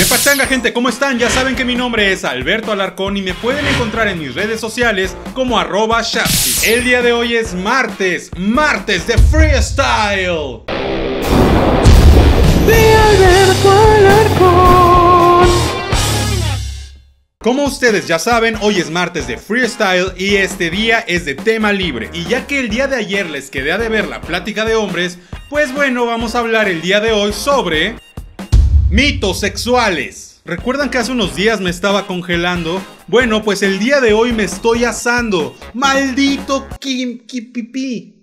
¿Qué pachanga gente? ¿Cómo están? Ya saben que mi nombre es Alberto Alarcón y me pueden encontrar en mis redes sociales como arroba. El día de hoy es martes, martes de freestyle. De Alberto Alarcón. Como ustedes ya saben, hoy es martes de freestyle y este día es de tema libre. Y ya que el día de ayer les quedé a deber la plática de hombres, pues bueno, vamos a hablar el día de hoy sobre mitos sexuales. ¿Recuerdan que hace unos días me estaba congelando? Bueno, pues el día de hoy me estoy asando. ¡Maldito Kim Kipipi!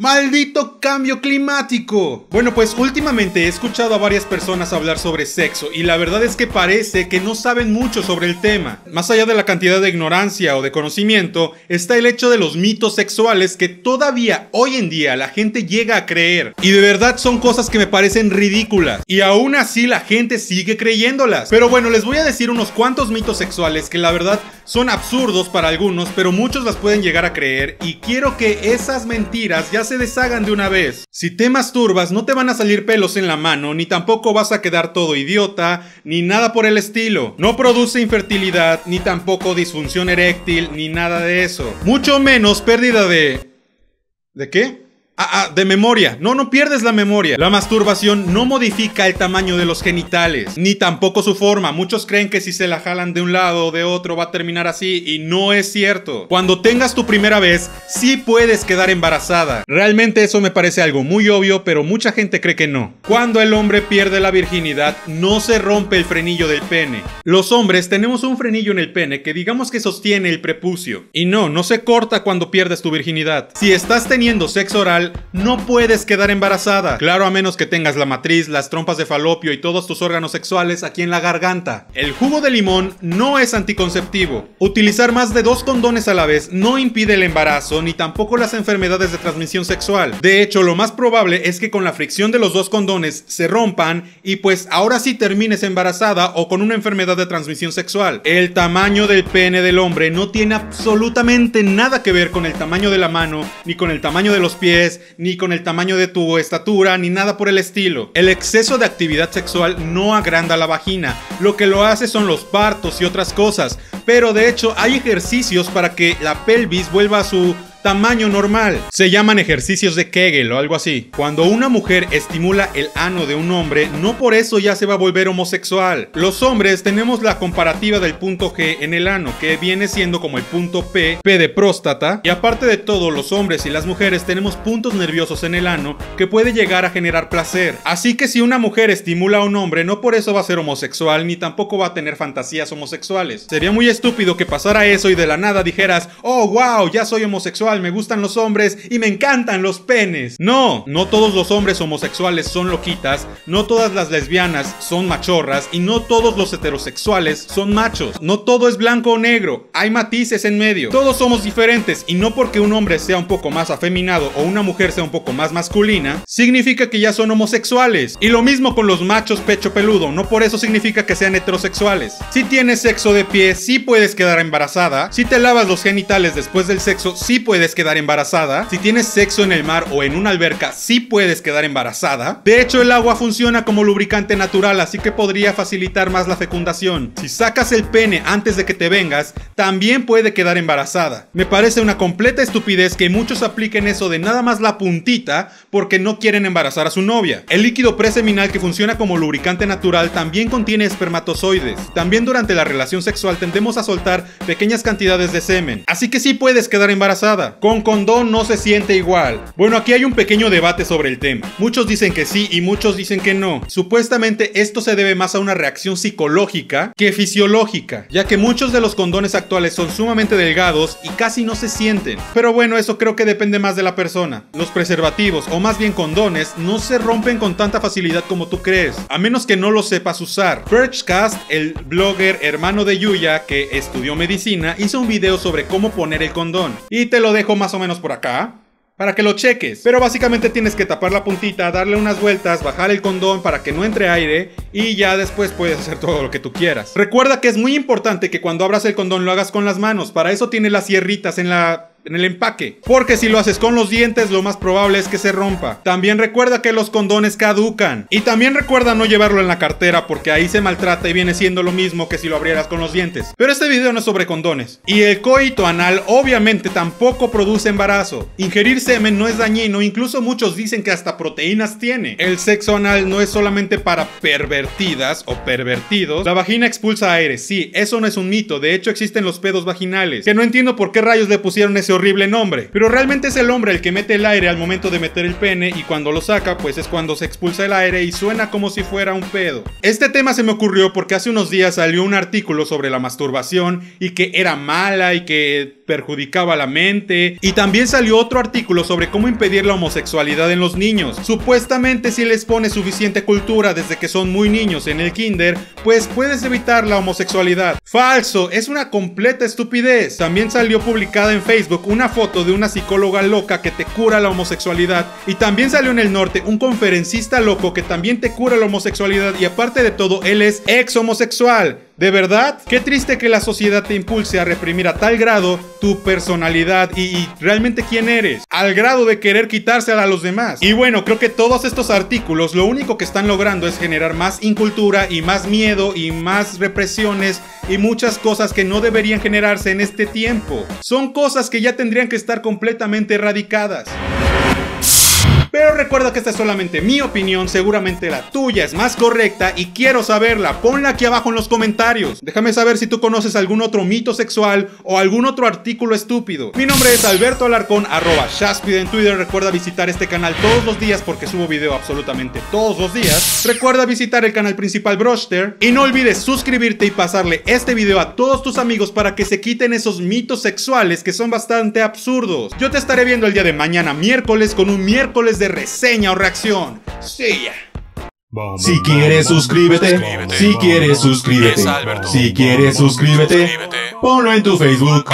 ¡Maldito cambio climático! Bueno, pues últimamente he escuchado a varias personas hablar sobre sexo y la verdad es que parece que no saben mucho sobre el tema. Más allá de la cantidad de ignorancia o de conocimiento, está el hecho de los mitos sexuales que todavía hoy en día la gente llega a creer. Y de verdad son cosas que me parecen ridículas. Y aún así la gente sigue creyéndolas. Pero bueno, les voy a decir unos cuantos mitos sexuales que la verdad son absurdos para algunos, pero muchos las pueden llegar a creer y quiero que esas mentiras ya se deshagan de una vez. Si te masturbas no te van a salir pelos en la mano, ni tampoco vas a quedar todo idiota, ni nada por el estilo. No produce infertilidad, ni tampoco disfunción eréctil, ni nada de eso. Mucho menos pérdida de... ¿De qué? Ah, ah, de memoria. No, no pierdes la memoria. La masturbación no modifica el tamaño de los genitales, ni tampoco su forma. Muchos creen que si se la jalan de un lado o de otro va a terminar así, y no es cierto. Cuando tengas tu primera vez, sí puedes quedar embarazada. Realmente eso me parece algo muy obvio, pero mucha gente cree que no. Cuando el hombre pierde la virginidad, no se rompe el frenillo del pene. Los hombres tenemos un frenillo en el pene que digamos que sostiene el prepucio. Y no, no se corta cuando pierdes tu virginidad. Si estás teniendo sexo oral, no puedes quedar embarazada. Claro, a menos que tengas la matriz, las trompas de falopio y todos tus órganos sexuales aquí en la garganta. El jugo de limón no es anticonceptivo. Utilizar más de dos condones a la vez no impide el embarazo ni tampoco las enfermedades de transmisión sexual. De hecho, lo más probable es que con la fricción de los dos condones se rompan y pues ahora sí termines embarazada o con una enfermedad de transmisión sexual. El tamaño del pene del hombre no tiene absolutamente nada que ver con el tamaño de la mano, ni con el tamaño de los pies, ni con el tamaño de tu estatura, ni nada por el estilo. El exceso de actividad sexual no agranda la vagina, lo que lo hace son los partos y otras cosas, pero de hecho hay ejercicios para que la pelvis vuelva a su tamaño normal. Se llaman ejercicios de Kegel o algo así. Cuando una mujer estimula el ano de un hombre, no por eso ya se va a volver homosexual. Los hombres tenemos la comparativa del punto G en el ano, que viene siendo como el punto P, P de próstata. Y aparte de todo, los hombres y las mujeres tenemos puntos nerviosos en el ano que puede llegar a generar placer. Así que si una mujer estimula a un hombre, no por eso va a ser homosexual, ni tampoco va a tener fantasías homosexuales. Sería muy estúpido que pasara eso y de la nada dijeras, oh wow, ya soy homosexual me gustan los hombres y me encantan los penes. No, no todos los hombres homosexuales son loquitas, no todas las lesbianas son machorras y no todos los heterosexuales son machos. No todo es blanco o negro, hay matices en medio. Todos somos diferentes y no porque un hombre sea un poco más afeminado o una mujer sea un poco más masculina, significa que ya son homosexuales. Y lo mismo con los machos pecho peludo, no por eso significa que sean heterosexuales. Si tienes sexo de pie, sí puedes quedar embarazada. Si te lavas los genitales después del sexo, sí puedes quedar embarazada. Si tienes sexo en el mar o en una alberca, sí puedes quedar embarazada. De hecho, el agua funciona como lubricante natural, así que podría facilitar más la fecundación. Si sacas el pene antes de que te vengas, también puede quedar embarazada. Me parece una completa estupidez que muchos apliquen eso de nada más la puntita porque no quieren embarazar a su novia. El líquido preseminal que funciona como lubricante natural también contiene espermatozoides. También durante la relación sexual tendemos a soltar pequeñas cantidades de semen, así que sí puedes quedar embarazada. Con condón no se siente igual. Bueno, aquí hay un pequeño debate sobre el tema. Muchos dicen que sí y muchos dicen que no. Supuestamente esto se debe más a una reacción psicológica que fisiológica, ya que muchos de los condones actuales son sumamente delgados y casi no se sienten. Pero bueno, eso creo que depende más de la persona. Los preservativos, o más bien condones, no se rompen con tanta facilidad como tú crees, a menos que no los sepas usar. Perchcast, el blogger hermano de Yuya que estudió medicina, hizo un video sobre cómo poner el condón. Y te lo dejo más o menos por acá para que lo cheques. Pero básicamente tienes que tapar la puntita, darle unas vueltas, bajar el condón para que no entre aire y ya después puedes hacer todo lo que tú quieras. Recuerda que es muy importante que cuando abras el condón lo hagas con las manos, para eso tiene las sierritas en la en el empaque. Porque si lo haces con los dientes, lo más probable es que se rompa. También recuerda que los condones caducan. Y también recuerda no llevarlo en la cartera porque ahí se maltrata y viene siendo lo mismo que si lo abrieras con los dientes. Pero este video no es sobre condones. Y el coito anal obviamente tampoco produce embarazo. Ingerir semen no es dañino, incluso muchos dicen que hasta proteínas tiene. El sexo anal no es solamente para pervertidas o pervertidos. La vagina expulsa aire, sí, eso no es un mito. De hecho existen los pedos vaginales. Que no entiendo por qué rayos le pusieron ese horrible nombre. Pero realmente es el hombre el que mete el aire al momento de meter el pene y cuando lo saca, pues es cuando se expulsa el aire y suena como si fuera un pedo. Este tema se me ocurrió porque hace unos días salió un artículo sobre la masturbación y que era mala y que perjudicaba la mente. Y también salió otro artículo sobre cómo impedir la homosexualidad en los niños. Supuestamente si les pones suficiente cultura desde que son muy niños en el kinder, pues puedes evitar la homosexualidad. Falso, es una completa estupidez. También salió publicada en Facebook una foto de una psicóloga loca que te cura la homosexualidad. Y también salió en el norte un conferencista loco que también te cura la homosexualidad y aparte de todo, él es ex homosexual. ¿De verdad? Qué triste que la sociedad te impulse a reprimir a tal grado tu personalidad y, realmente quién eres, al grado de querer quitársela a los demás. Y bueno, creo que todos estos artículos lo único que están logrando es generar más incultura y más miedo y más represiones y muchas cosas que no deberían generarse en este tiempo. Son cosas que ya tendrían que estar completamente erradicadas. Pero recuerda que esta es solamente mi opinión, seguramente la tuya es más correcta y quiero saberla. Ponla aquí abajo en los comentarios. Déjame saber si tú conoces algún otro mito sexual o algún otro artículo estúpido. Mi nombre es Alberto Alarcón, arroba Shaspid en Twitter. Recuerda visitar este canal todos los días porque subo video absolutamente todos los días. Recuerda visitar el canal principal Broster y no olvides suscribirte y pasarle este video a todos tus amigos para que se quiten esos mitos sexuales que son bastante absurdos. Yo te estaré viendo el día de mañana miércoles con un miércoles de reseña o reacción. Sí, ya. Si quieres suscríbete, si quieres suscríbete, si quieres suscríbete, ponlo en tu Facebook.